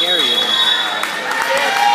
carrying.